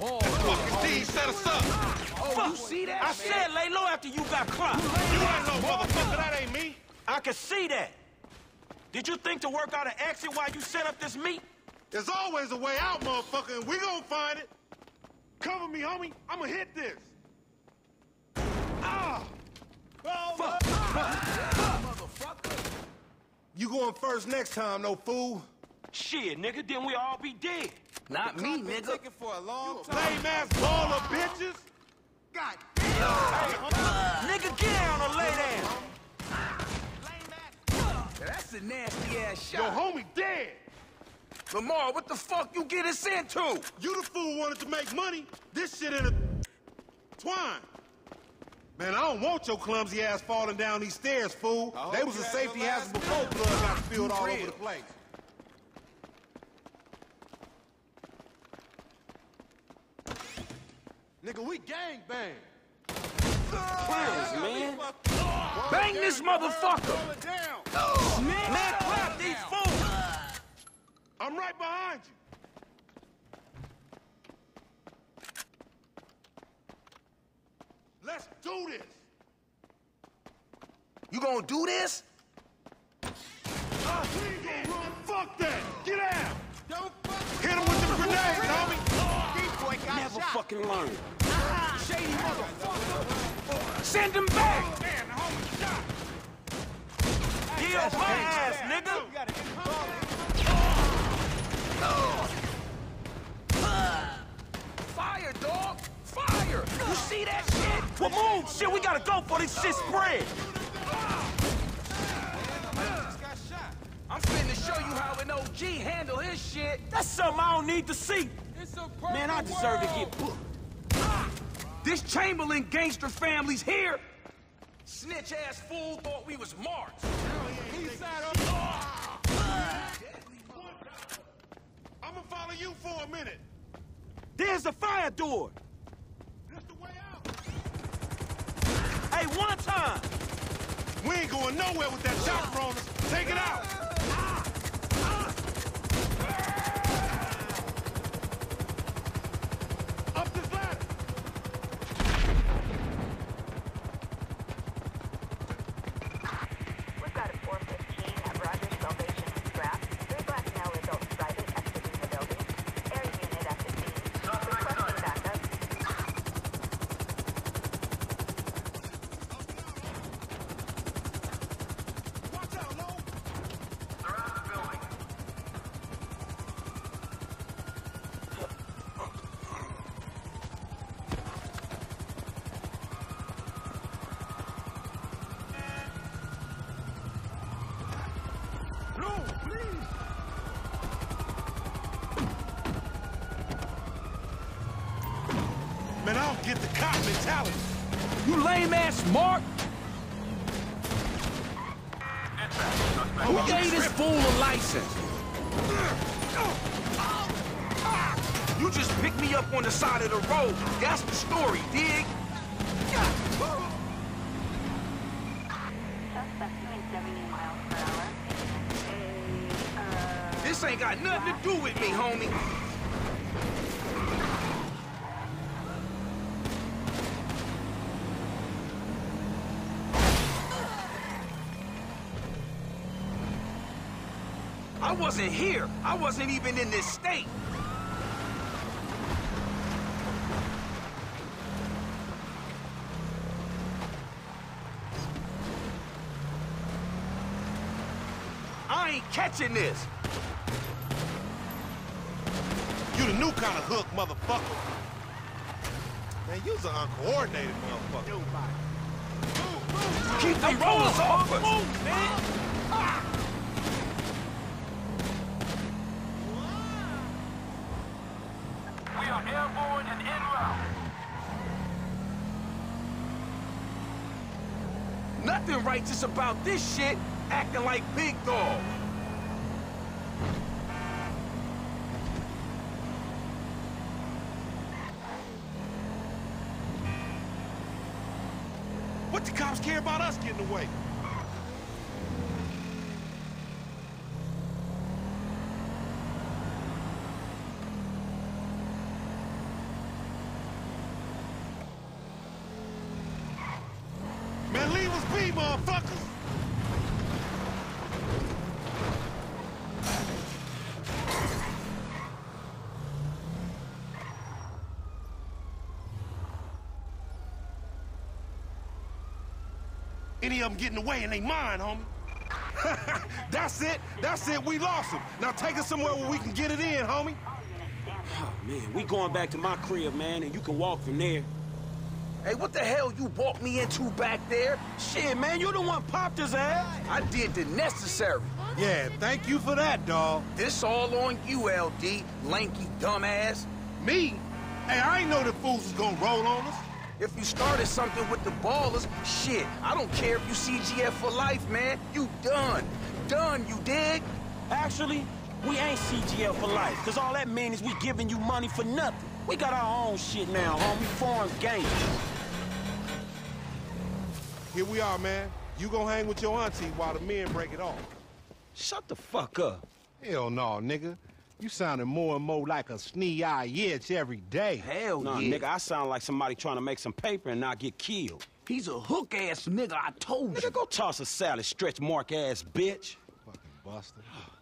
Fucking D set us up. Oh, you see that? I said lay low after you got clocked. You ain't no motherfucker, that ain't me. I can see that. Did you think to work out an exit while you set up this meet? There's always a way out, motherfucker, and we gonna find it. Cover me, homie. I'ma hit this. Ah! Fuck. You going first next time, no fool. Shit, nigga, then we all be dead. Not me, nigga. for a long Lame ass Balla bitches. God damn. Nigga, get down or lay down. That's a nasty ass Your shot. homie dead. Lamar, what the fuck you get us into? You the fool wanted to make money. This shit in a twine. Man, I don't want your clumsy ass falling down these stairs, fool. They was a safety hazard before meal. blood got spilled all over the place. Nigga, we gang bang. Clowns, man. Bang this motherfucker! Man, clap these fools. I'm right behind you. Let's do this. You gonna do this? Ah, fucking learn. Shady motherfucker! Send him back! Man, the homie shot. Deal my ass, nigga. You gotta. Fire, dog! Fire! You see that shit? Well, move. Shit, we gotta go for this shit spread. Just got shot. I'm finna show you how an OG handle his shit. That's something I don't need to see. A Man, I deserve to get booked. This Chamberlain gangster family's here. Snitch ass fool thought we was marks. East side up. I'ma follow you for a minute. There's the fire door. That's the way out. Hey, one time. We ain't going nowhere with that chopper on us. Take it out. Get the cop mentality. You lame ass mark. Who gave this fool a license? You just picked me up on the side of the road. That's the story, dig? Suspect doing 70 miles per hour. A, uh, This ain't got nothing to do with me, homie. I wasn't here. I wasn't even in this state. I ain't catching this. You the new kind of hook, motherfucker. Man, you's an uncoordinated motherfucker. Keep them rollers off us. We are airborne and en route. Nothing righteous about this shit, acting like big dog. What the cops care about us getting away? Leave us be, motherfuckers! Any of them getting away and they mine, homie. That's it. That's it. We lost them. Now take us somewhere where we can get it in, homie. Oh, man, we going back to my crib, man, and you can walk from there. Hey, what the hell you walked me into back there? Shit, man, you the one popped his ass. I did the necessary. Yeah, thank you for that, dawg. This all on you, LD, lanky dumbass. Me? Hey, I ain't know the fools was gonna roll on us. If you started something with the Ballas, shit, I don't care if you CGF for life, man. You done. Done, you dig? Actually, we ain't CGF for life, because all that means is we giving you money for nothing. We got our own shit now, homie. Foreign gang. Here we are, man. You gonna hang with your auntie while the men break it off. Shut the fuck up. Hell no, nigga. You sounding more and more like a snee-eye itch every day. Hell Nah, yeah. nigga, I sound like somebody trying to make some paper and not get killed. He's a hook-ass nigga, I told you. Nigga, go toss a salad, stretch mark ass bitch. Fucking buster.